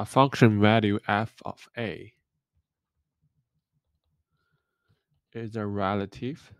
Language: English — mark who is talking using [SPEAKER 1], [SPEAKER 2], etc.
[SPEAKER 1] a function value f of a is a relative